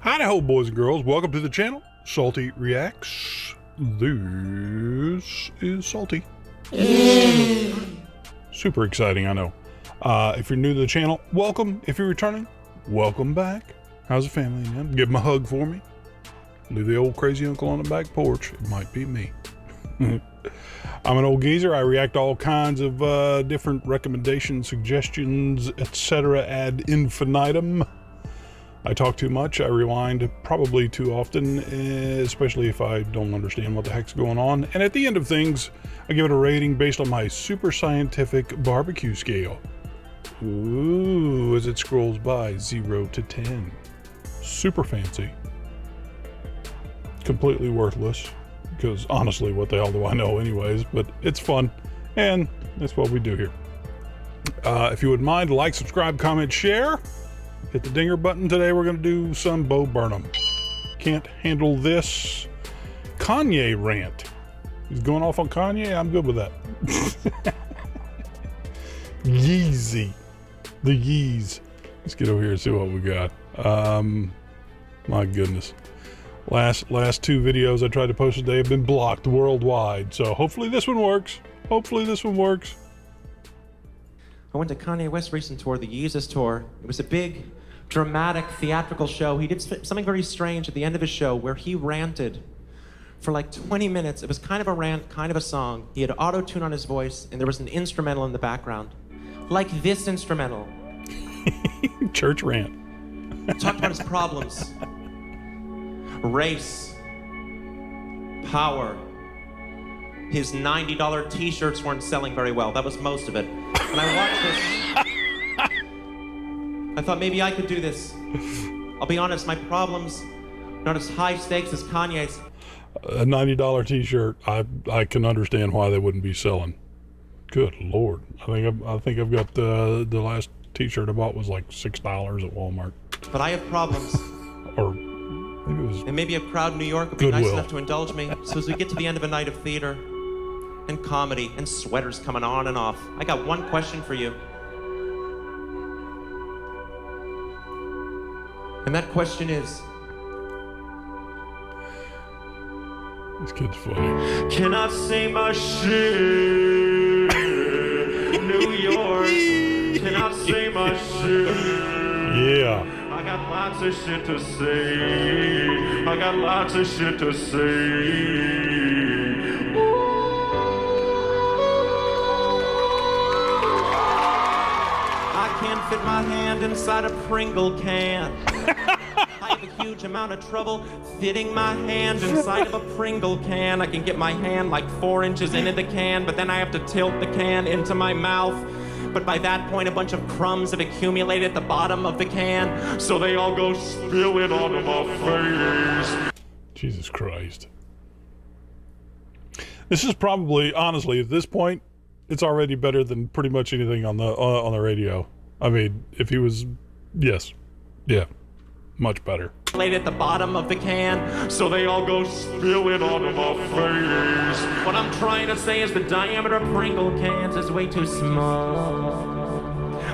Hi, ho, boys and girls. Welcome to the channel, Salty Reacts. This is Salty. Super exciting, I know. Uh, if you're new to the channel, welcome. If you're returning, welcome back. How's the family, man? Give them a hug for me. Leave the old crazy uncle on the back porch. It might be me. I'm an old geezer. I react to all kinds of uh, different recommendations, suggestions, etc. ad infinitum. I talk too much. I rewind probably too often, eh, especially if I don't understand what the heck's going on. And at the end of things, I give it a rating based on my super scientific barbecue scale. Ooh, as it scrolls by 0 to 10. Super fancy. Completely worthless because honestly, what the hell do I know, anyways? But it's fun, and that's what we do here. Uh, if you would mind, like, subscribe, comment, share. Hit the dinger button. Today we're going to do some Bo Burnham. Can't handle this Kanye rant. He's going off on Kanye. I'm good with that. Yeezy. The Yeez. Let's get over here and see what we got. Um, my goodness. Last last two videos I tried to post today have been blocked worldwide. So hopefully this one works. Hopefully this one works. I went to Kanye West's recent tour, the Yeezus tour. It was a big, dramatic, theatrical show. He did something very strange at the end of his show where he ranted for like 20 minutes. It was kind of a rant, kind of a song. He had auto tune on his voice, and there was an instrumental in the background. Like this instrumental. Church rant. Talked about his problems race, power. His $90 t shirts weren't selling very well. That was most of it. And I watched this. I thought maybe I could do this. I'll be honest, my problems not as high stakes as Kanye's. A $90 t shirt, I, I can understand why they wouldn't be selling. Good Lord. I think I've, I think I've got the, the last t shirt I bought was like $6 at Walmart. But I have problems. or Maybe it was. And maybe a crowd in New York would be nice enough to indulge me. So as we get to the end of a night of theater and comedy and sweaters coming on and off, I got one question for you. And that question is. This kid's funny. Can I say my shit? New York. Can I say my shit? Yeah. I got lots of shit to say. I got lots of shit to say. I can't fit my hand inside a Pringle can. I have a huge amount of trouble fitting my hand inside of a Pringle can. I can get my hand like four inches into the can, but then I have to tilt the can into my mouth but by that point, a bunch of crumbs have accumulated at the bottom of the can, so they all go spilling onto my face. Jesus Christ. This is probably, honestly, at this point, it's already better than pretty much anything on the uh, on the radio. I mean, if he was, yes, yeah, much better. Laid at the bottom of the can, so they all go spilling onto my face. What I'm trying to say is the diameter of Pringle cans is way too small.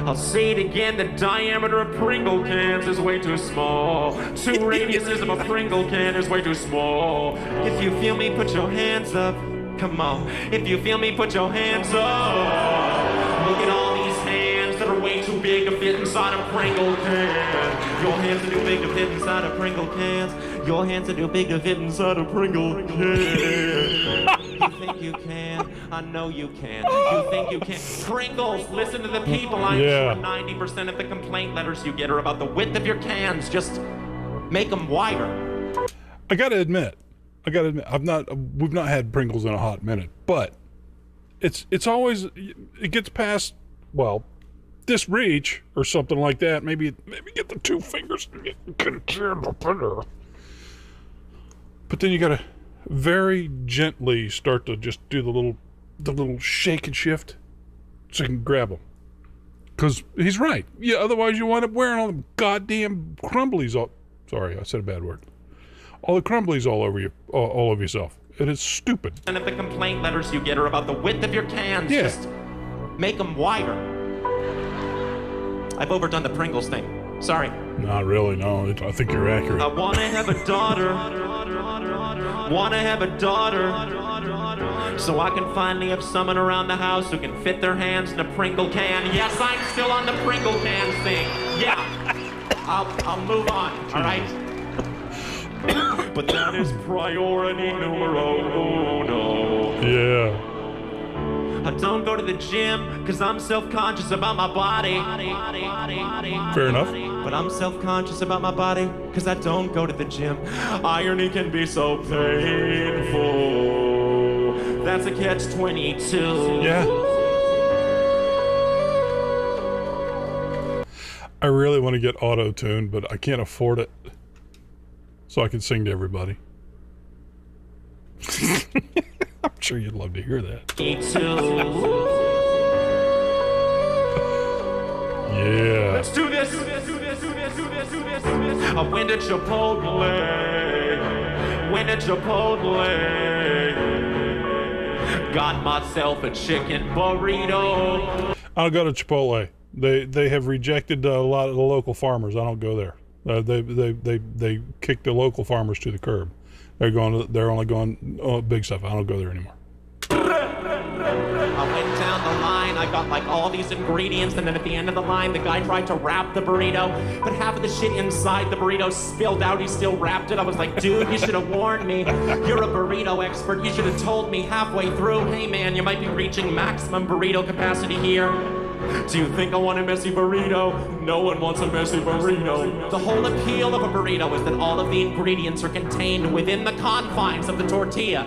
I'll say it again, the diameter of Pringle cans is way too small. Two radiuses of a Pringle can is way too small. If you feel me, put your hands up. Come on. If you feel me, put your hands up. Look at all are way too big to fit inside a Pringle can. Your hands are too big to fit inside a Pringle cans. Your hands are too big to fit inside a Pringle can. you think you can? I know you can. You think you can? Pringles, listen to the people. I'm yeah. sure 90% of the complaint letters you get are about the width of your cans. Just make them wider. I gotta admit, I gotta admit, I've not, we've not had Pringles in a hot minute, but it's, it's always, it gets past, well, this reach or something like that, maybe maybe get the two fingers and get the But then you gotta very gently start to just do the little the little shake and shift so you can grab them. Cause he's right. Yeah, otherwise you wind up wearing all the goddamn crumblies all sorry, I said a bad word. All the crumblies all over you all, all over yourself. It is stupid. And if the complaint letters you get are about the width of your cans, yeah. just make them wider. I've overdone the Pringles thing. Sorry. Not really. No, I think you're accurate. I wanna have a daughter. Wanna have a daughter. So I can finally have someone around the house who can fit their hands in a Pringle can. Yes, I'm still on the Pringle can thing. Yeah. I'll, I'll move on, alright? but that is priority numero uno. Yeah. I don't go to the gym because I'm self conscious about my body. Fair enough. But I'm self conscious about my body because I don't go to the gym. Irony can be so painful. That's a catch 22. Yeah. I really want to get auto tuned, but I can't afford it. So I can sing to everybody. I'm sure you'd love to hear that. Yeah. Let's do this. I went to Chipotle. Went to Chipotle. Got myself a chicken burrito. I'll go to Chipotle. They they have rejected a lot of the local farmers. I don't go there. Uh, they they they they kick the local farmers to the curb. They're going. To, they're only going oh, big stuff. I don't go there anymore. I went down the line, I got like all these ingredients, and then at the end of the line, the guy tried to wrap the burrito, but half of the shit inside the burrito spilled out. He still wrapped it. I was like, dude, you should have warned me. You're a burrito expert. You should have told me halfway through, hey man, you might be reaching maximum burrito capacity here. Do you think I want a messy burrito? No one wants a messy burrito. The whole appeal of a burrito is that all of the ingredients are contained within the confines of the tortilla.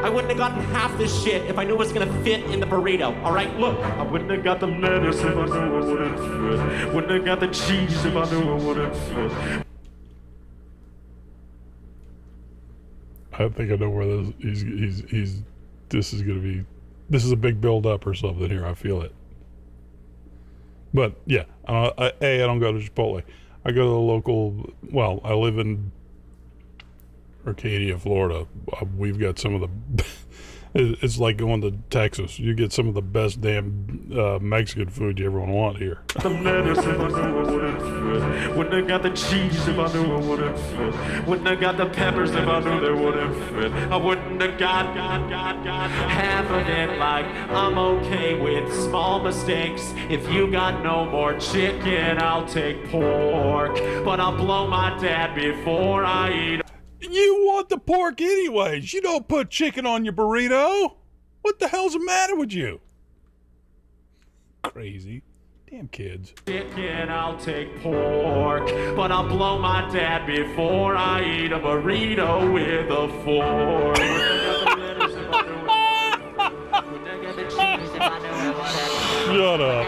I wouldn't have gotten half this shit if I knew it was gonna fit in the burrito. All right, look. I wouldn't have got the lettuce if I knew it wouldn't fit. Wouldn't have got the cheese if I knew it wouldn't fit. I think I know where this he's he's he's this is gonna be this is a big build up or something here. I feel it. But yeah, uh, I, a I don't go to Chipotle. I go to the local. Well, I live in Arcadia, Florida. Uh, we've got some of the. It- it's like going to Texas. You get some of the best damn uh, Mexican food you ever want here. Lettuce I wouldn't have got the cheese if I knew it wouldn't fit. Wouldn't have got the peppers if I knew they wouldn't fit. I wouldn't have got, got, got, got half of it. Like I'm okay with small mistakes. If you got no more chicken, I'll take pork. But I'll blow my dad before I eat. You want the pork anyways. You don't put chicken on your burrito. What the hell's the matter with you? Crazy. Damn kids. Chicken, I'll take pork, but I'll blow my dad before I eat a burrito with a fork. Shut up.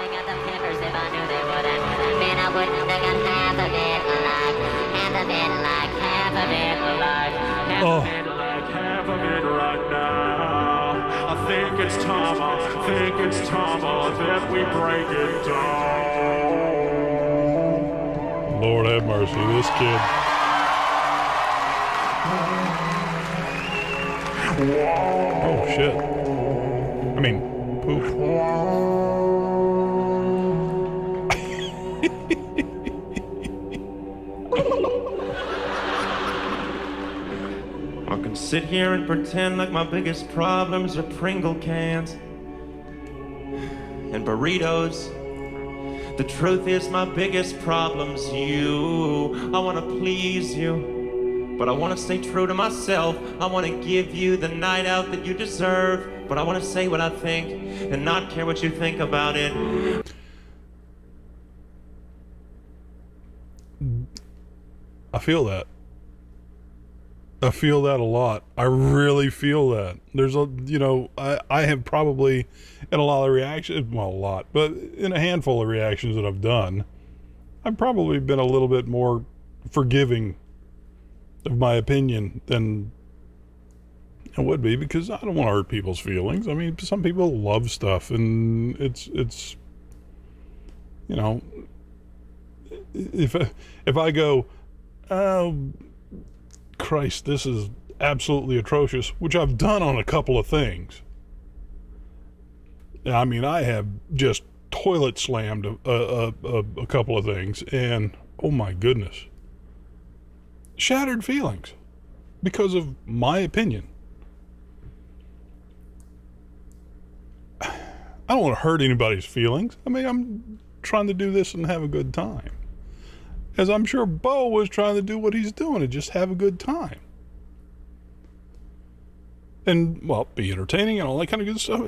Oh. of it like half of it right now. I think it's time, I think it's time that we break it down. Lord have mercy. This kid. Oh shit. Sit here and pretend like my biggest problems are Pringle cans and burritos. The truth is, my biggest problem's you. I want to please you, but I want to stay true to myself. I want to give you the night out that you deserve, but I want to say what I think and not care what you think about it. I feel that. I feel that a lot. I really feel that. There's a, you know, I, I have probably in a lot of reactions, well, a lot, but in a handful of reactions that I've done, I've probably been a little bit more forgiving of my opinion than I would be because I don't want to hurt people's feelings. I mean, some people love stuff and it's, it's, you know, if, if I go, oh, Christ, this is absolutely atrocious, which I've done on a couple of things. I mean, I have just toilet slammed a, a, a, a couple of things, and oh my goodness, shattered feelings because of my opinion. I don't want to hurt anybody's feelings. I mean, I'm trying to do this and have a good time. As I'm sure Bo was trying to do what he's doing and just have a good time. And, well, be entertaining and all that kind of good stuff.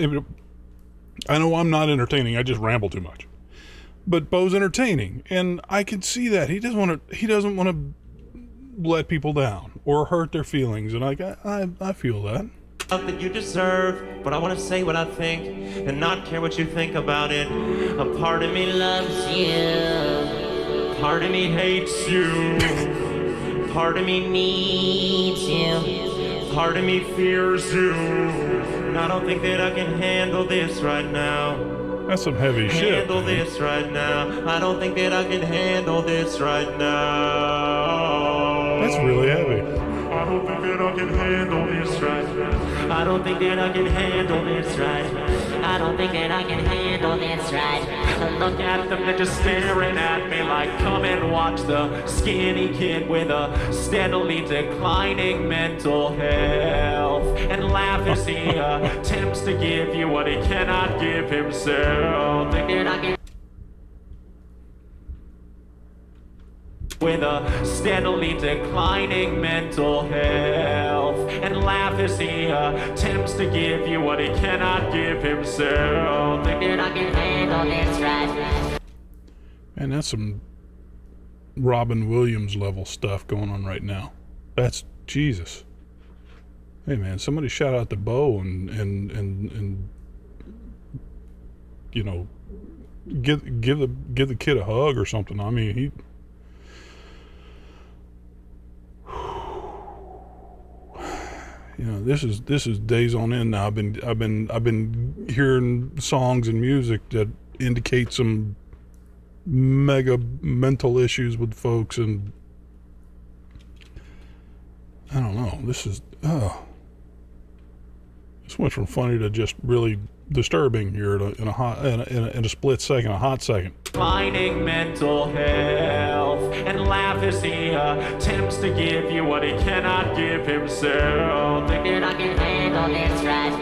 I know I'm not entertaining, I just ramble too much. But Bo's entertaining, and I can see that. He doesn't want to he doesn't want to let people down or hurt their feelings, and I I, I feel that. that you deserve, but I want to say what I think and not care what you think about it. A part of me loves you, part of me hates you, part of me needs you, part of me fears you. And I don't think that I can handle this right now. That's some heavy shit. Handle this right now. I don't think that I can handle this right now. That's really heavy. I don't think that I can handle this right. I don't think that I can handle this right. I don't think that I can handle this right. Look at them, they're just staring at me like, come and watch the skinny kid with a steadily declining mental health. And laugh as he attempts to give you what he cannot give himself. Think that I can with a steadily declining mental health and laugh as he attempts to give you what he cannot give himself. think that I can handle this right. Man, that's some Robin Williams level stuff going on right now. That's Jesus. Hey man, somebody shout out to Bo and and and and you know give give the give the kid a hug or something. I mean he you know this is this is days on end now. I've been i've been i've been hearing songs and music that indicate some mega mental issues with folks and i don't know. This is oh. This went from funny to just really disturbing here in a, in a hot in a, in a, in a split second a hot second. Declining mental health laugh as he attempts to give you what he cannot give himself. Think that I can handle this right.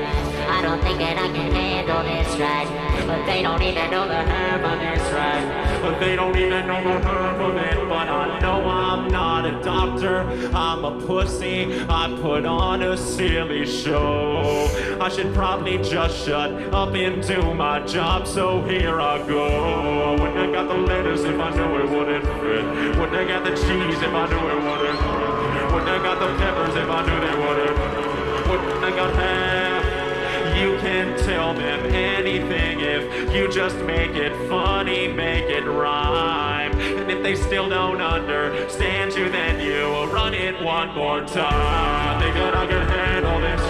I don't think that I can handle this right. But they don't even know the half of this right. But they don't even know the half of it. But I know I'm not a doctor. I'm a pussy. I put on a silly show. I should probably just shut up and do my job. So here I go. Wouldn't have got the lettuce if I knew it wouldn't fit. Wouldn't have got the cheese if I knew it wouldn't fit. Wouldn't have got the peppers if I knew they wouldn't. Wouldn't have got half. You can tell them anything if you just make it funny, make it rhyme. And if they still don't understand you, then you run it one more time. I. Ah, handle this.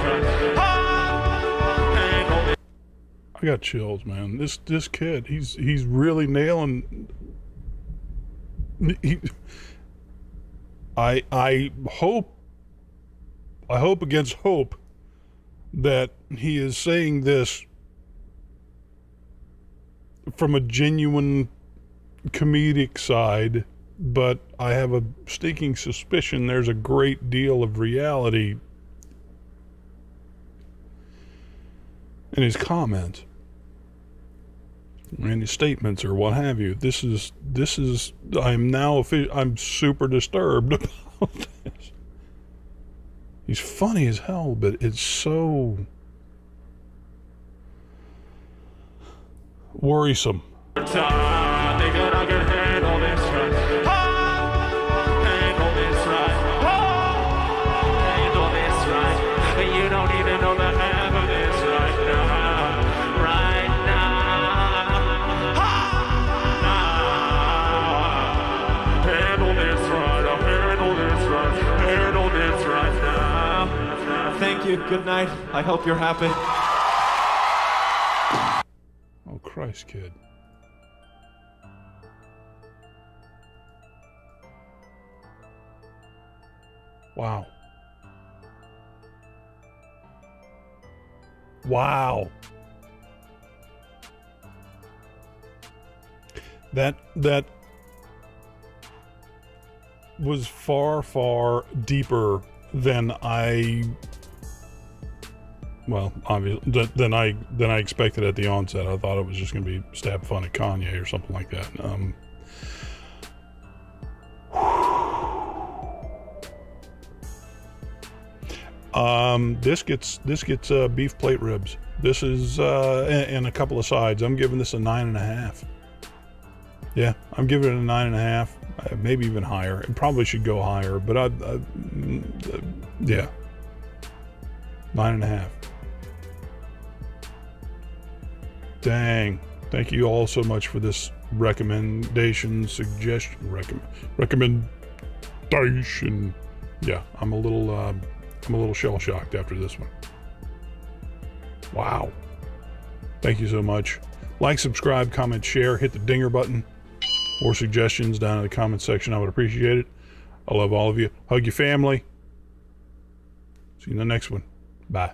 I got chills, man. This this kid, he's he's really nailing. He, I I hope. I hope against hope that he is saying this from a genuine comedic side, but I have a stinking suspicion there's a great deal of reality in his comments and his statements or what have you. This is this is I'm now I'm super disturbed about. He's funny as hell, but it's so worrisome. Ah, you. Good night. I hope you're happy. Oh Christ, kid. Wow. Wow. that that was far far deeper than I well obviously than I than I expected at the onset. I thought it was just going to be stab fun at Kanye or something like that. Um, um, this gets this gets uh, beef plate ribs. This is uh, and, and a couple of sides. I'm giving this a nine and a half. Yeah, I'm giving it a nine and a half, uh, maybe even higher. It probably should go higher, but I, I mm, uh, yeah, nine and a half. Dang. Thank you all so much for this recommendation, suggestion, recommend, recommendation. Yeah, I'm a little, uh, I'm a little shell shocked after this one. Wow. Thank you so much. Like, subscribe, comment, share, hit the dinger button. More suggestions down in the comment section. I would appreciate it. I love all of you. Hug your family. See you in the next one. Bye.